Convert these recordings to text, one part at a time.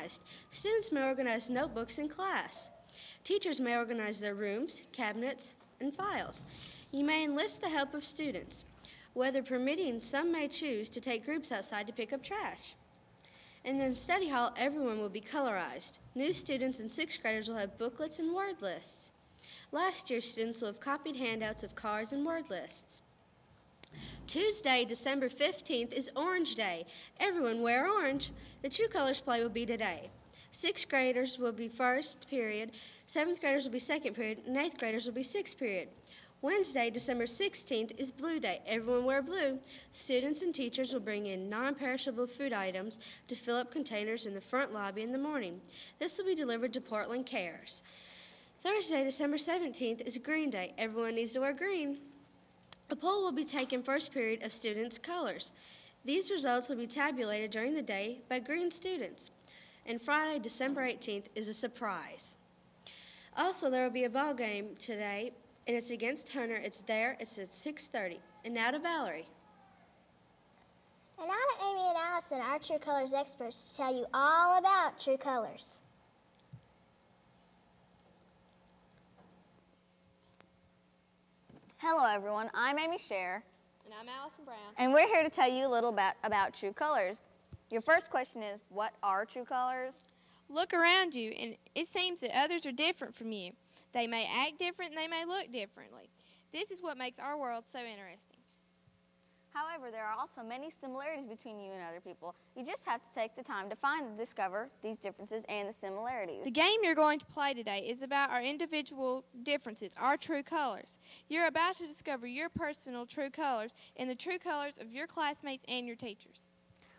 organized. Students may organize notebooks in class. Teachers may organize their rooms, cabinets, and files. You may enlist the help of students. Weather permitting, some may choose to take groups outside to pick up trash. In the study hall, everyone will be colorized. New students and sixth graders will have booklets and word lists. Last year, students will have copied handouts of cards and word lists. Tuesday, December 15th is Orange Day. Everyone wear orange. The True Colors play will be today. Sixth graders will be first period, seventh graders will be second period, and eighth graders will be sixth period. Wednesday, December 16th is Blue Day. Everyone wear blue. Students and teachers will bring in non perishable food items to fill up containers in the front lobby in the morning. This will be delivered to Portland Cares. Thursday, December 17th is Green Day. Everyone needs to wear green. A poll will be taken first period of students' colors. These results will be tabulated during the day by green students. And Friday, December 18th is a surprise. Also, there will be a ball game today, and it's against Hunter. It's there. It's at 6:30. And now to Valerie. And now to Amy and Allison, our True Colors experts, to tell you all about True Colors. Hello, everyone. I'm Amy Scher, And I'm Allison Brown. and we're here to tell you a little bit about True Colors. Your first question is, what are True Colors? Look around you, and it seems that others are different from you. They may act different and they may look differently. This is what makes our world so interesting. However, there are also many similarities between you and other people. You just have to take the time to find and discover these differences and the similarities. The game you're going to play today is about our individual differences, our true colors. You're about to discover your personal true colors and the true colors of your classmates and your teachers.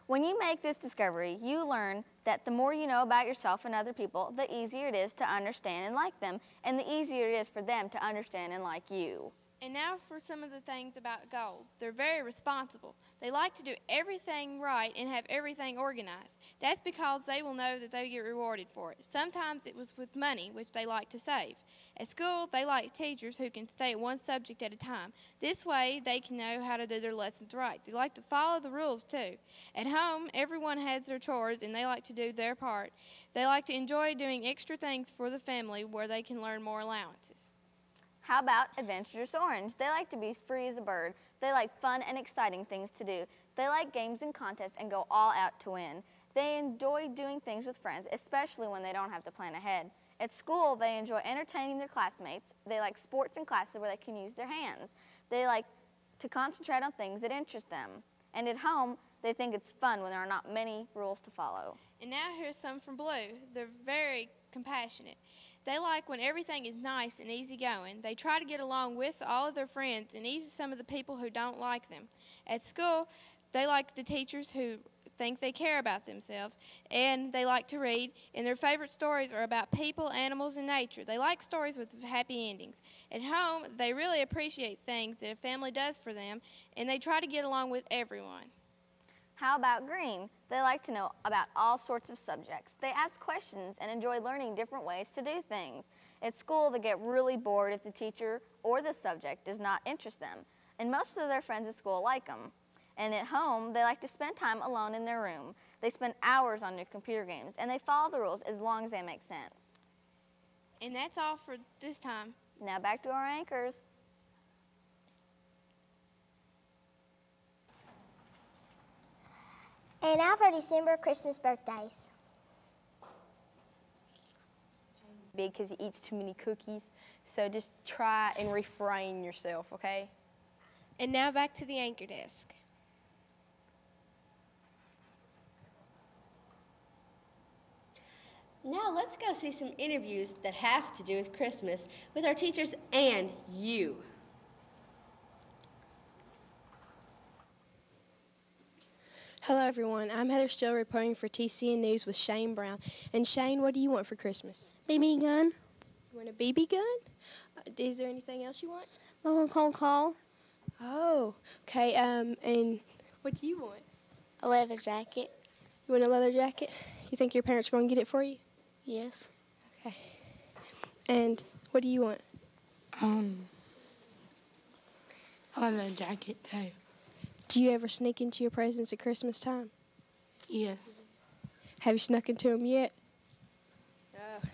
When you make this discovery, you learn that the more you know about yourself and other people, the easier it is to understand and like them, and the easier it is for them to understand and like you. And now for some of the things about gold. They're very responsible. They like to do everything right and have everything organized. That's because they will know that they get rewarded for it. Sometimes it was with money, which they like to save. At school, they like teachers who can stay at one subject at a time. This way, they can know how to do their lessons right. They like to follow the rules too. At home, everyone has their chores and they like to do their part. They like to enjoy doing extra things for the family where they can learn more allowances. How about Adventurous Orange? They like to be free as a bird. They like fun and exciting things to do. They like games and contests and go all out to win. They enjoy doing things with friends, especially when they don't have to plan ahead. At school, they enjoy entertaining their classmates. They like sports and classes where they can use their hands. They like to concentrate on things that interest them. And at home, they think it's fun when there are not many rules to follow. And now here's some from Blue. They're very compassionate. They like when everything is nice and easygoing. They try to get along with all of their friends and ease some of the people who don't like them. At school, they like the teachers who think they care about themselves and they like to read and their favorite stories are about people, animals and nature. They like stories with happy endings. At home, they really appreciate things that a family does for them and they try to get along with everyone. How about green? They like to know about all sorts of subjects. They ask questions and enjoy learning different ways to do things. At school, they get really bored if the teacher or the subject does not interest them, and most of their friends at school like them. And at home, they like to spend time alone in their room. They spend hours on their computer games, and they follow the rules as long as they make sense. And that's all for this time. Now back to our anchors. And now for December Christmas birthdays. big because he eats too many cookies. So just try and refrain yourself, okay? And now back to the anchor desk. Now let's go see some interviews that have to do with Christmas with our teachers and you. Hello, everyone. I'm Heather Steele reporting for TCN News with Shane Brown. And Shane, what do you want for Christmas? BB gun, You want a BB gun? Uh, is there anything else you want? mobile cold call, Oh, okay. Um, and what do you want? a leather jacket. You want a leather jacket? You think your parents are going to get it for you? Yes. Okay. And what do you want? Um, a leather jacket too. Do you ever sneak into your presents at Christmas time? Yes. Have you snuck into them yet? Yeah.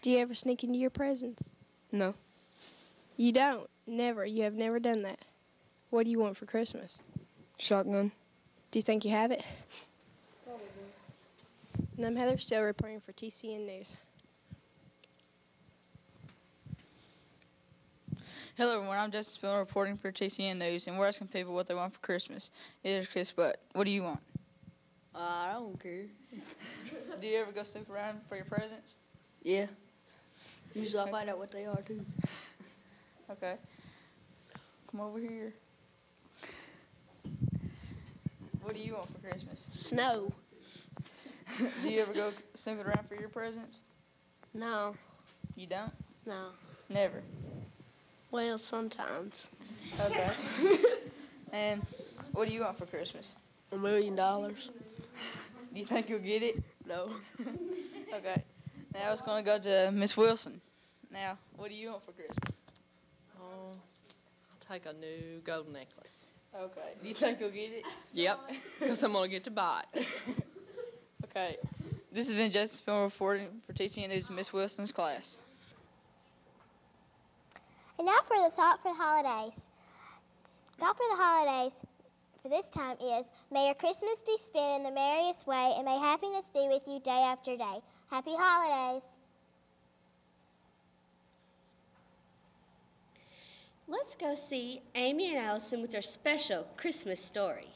Do you ever sneak into your presents? No. You don't. Never. You have never done that. What do you want for Christmas? Shotgun. Do you think you have it? And I'm Heather Steele reporting for TCN News. Hello everyone, I'm Justin Spillman reporting for TCN News, and we're asking people what they want for Christmas. It is Chris but What do you want? Uh, I don't care. do you ever go snoop around for your presents? Yeah. Usually I find out what they are too. Okay. Come over here. What do you want for Christmas? Snow. do you ever go snooping around for your presents? No. You don't? No. Never. Well, sometimes. Okay. and what do you want for Christmas? A million dollars. Do you think you'll get it? No. Okay. Now it's gonna go to Miss Wilson. Now, what do you want for Christmas? Oh, I'll take a new gold necklace. Okay. Do you think you'll get it? Yep, because I'm going to get to buy it. Okay. This has been Justin Spillman reporting for TCN News Miss Wilson's class. And now for the thought for the holidays. Thought for the holidays for this time is May your Christmas be spent in the merriest way, and may happiness be with you day after day. Happy holidays. Let's go see Amy and Allison with their special Christmas story.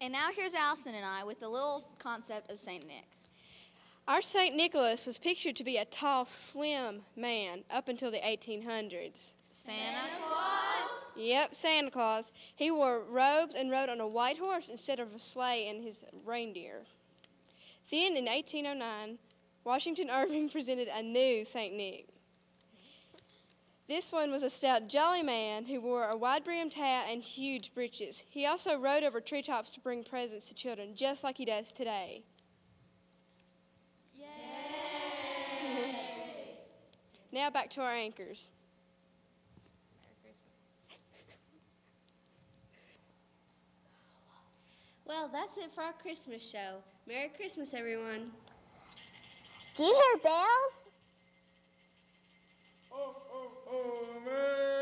And now here's Allison and I with the little concept of St. Nick. Our St. Nicholas was pictured to be a tall, slim man up until the 1800s. Santa Claus? Yep, Santa Claus. He wore robes and rode on a white horse instead of a sleigh and his reindeer. Then in 1809, Washington Irving presented a new St. Nick. This one was a stout, jolly man who wore a wide brimmed hat and huge breeches. He also rode over treetops to bring presents to children, just like he does today. Now back to our anchors. Well, that's it for our Christmas show. Merry Christmas, everyone. Do you hear bells? Oh, oh, oh, man!